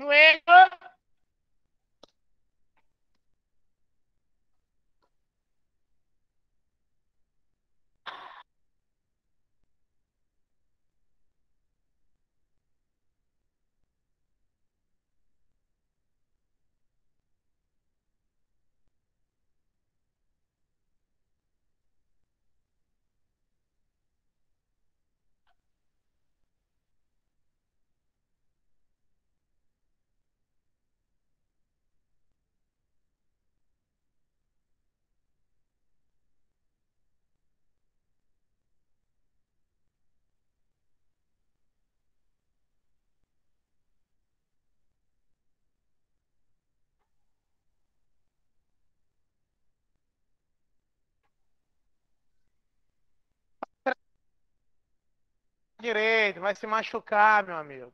Luego. Direito, vai se machucar, meu amigo.